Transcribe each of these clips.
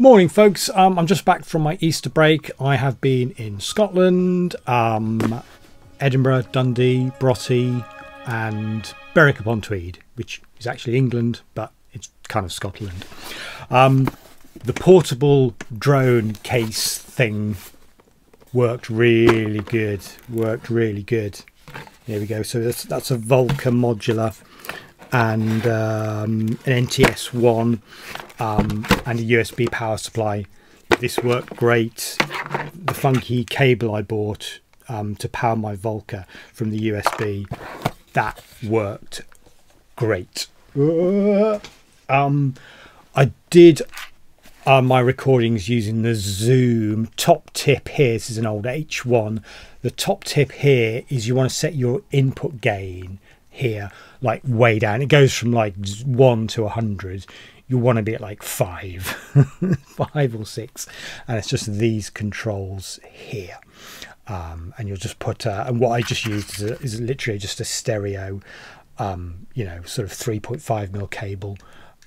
Morning, folks. Um, I'm just back from my Easter break. I have been in Scotland, um, Edinburgh, Dundee, Broughty, and Berwick upon Tweed, which is actually England, but it's kind of Scotland. Um, the portable drone case thing worked really good. Worked really good. There we go. So that's that's a Volca modular and um, an NTS one um, and a USB power supply. This worked great. The funky cable I bought um, to power my Volca from the USB that worked great. Um, I did uh, my recordings using the Zoom. Top tip here, this is an old H1. The top tip here is you want to set your input gain here like way down. It goes from like one to a hundred. You want to be at like five, five or six, and it's just these controls here. Um, and you'll just put uh, and what I just used is, a, is literally just a stereo, um, you know, sort of 3.5 mil cable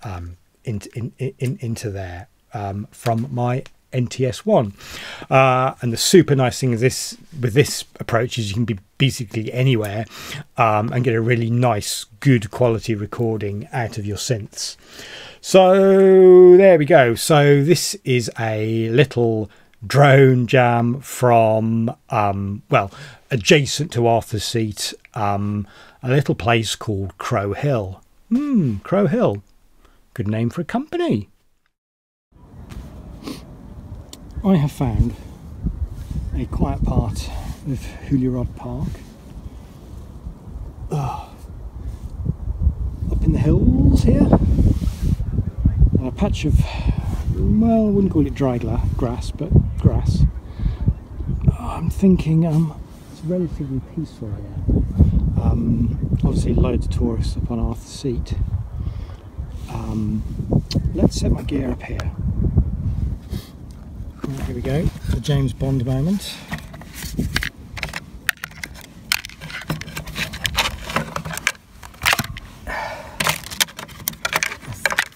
um, in, in, in, into there um, from my NTS1. Uh, and the super nice thing is this with this approach is you can be basically anywhere um, and get a really nice, good quality recording out of your synths. So there we go. So this is a little drone jam from um, well adjacent to Arthur's Seat, um, a little place called Crow Hill. Hmm, Crow Hill. Good name for a company. I have found a quiet part of Holyrood Park. Oh, up in the hills here. And a patch of, well, I wouldn't call it dry grass, but grass. Oh, I'm thinking um, it's relatively peaceful here. Um, obviously loads of tourists up on Arthur's Seat. Um, let's set my gear up here. Here we go, the James Bond moment.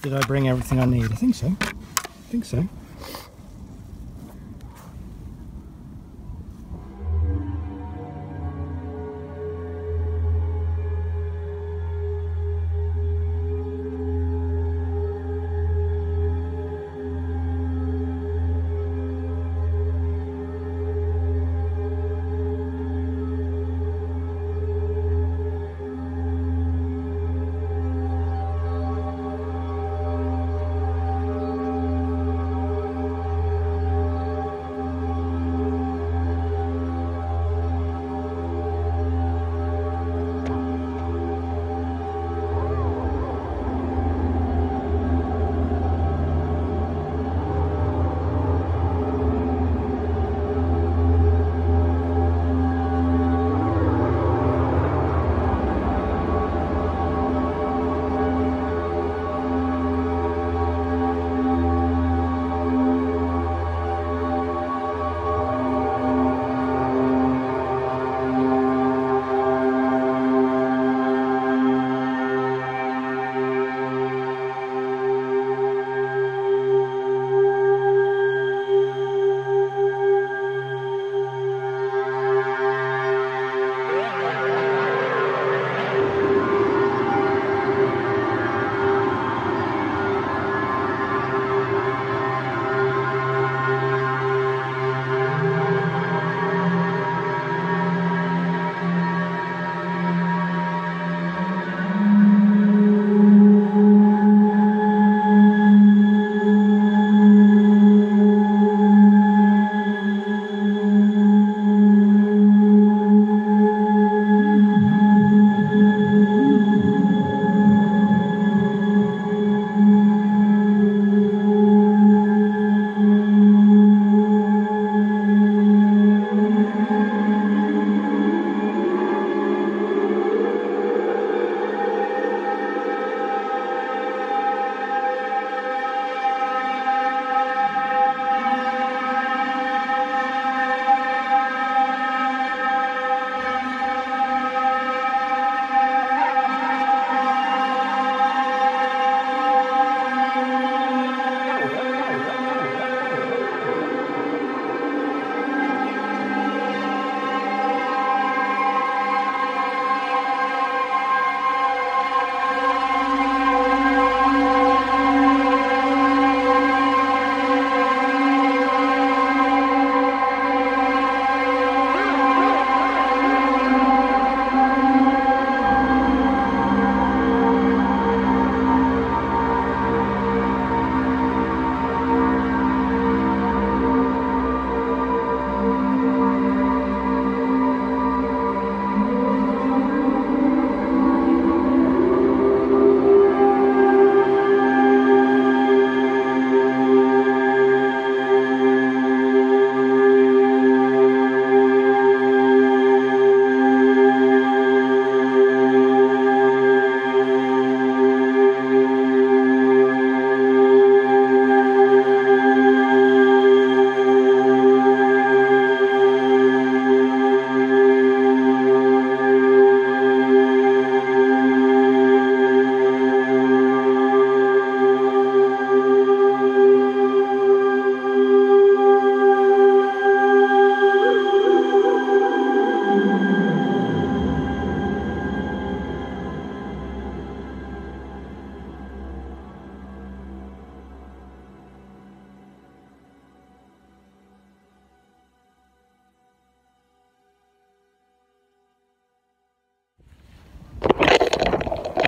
Did I bring everything I need? I think so. I think so.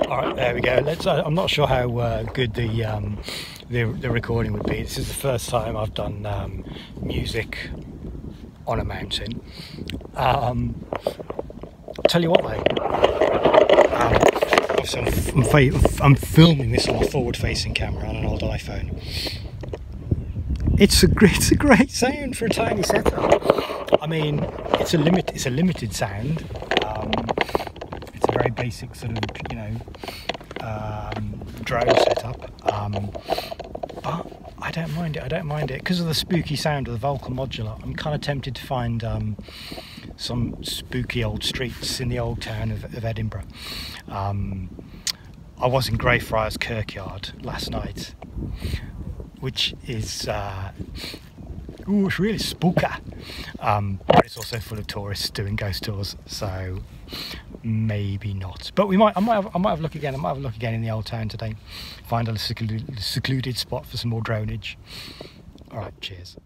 All right, there we go. Let's. Uh, I'm not sure how uh, good the, um, the the recording would be. This is the first time I've done um, music on a mountain. Um, tell you what, though. Um, I'm, I'm, I'm filming this on a forward-facing camera on an old iPhone. It's a great, it's a great sound for a tiny setup. I mean, it's a limit. It's a limited sound. Very basic sort of, you know, um, drone setup. Um, but I don't mind it. I don't mind it because of the spooky sound of the Volca modular. I'm kind of tempted to find um, some spooky old streets in the old town of, of Edinburgh. Um, I was in Greyfriars Kirkyard last night, which is uh, ooh, it's really spooky. Um, but it's also full of tourists doing ghost tours, so maybe not. But we might, I might, have, I might have a look again. I might have a look again in the old town today. Find a secluded, secluded spot for some more dronage. All right, cheers.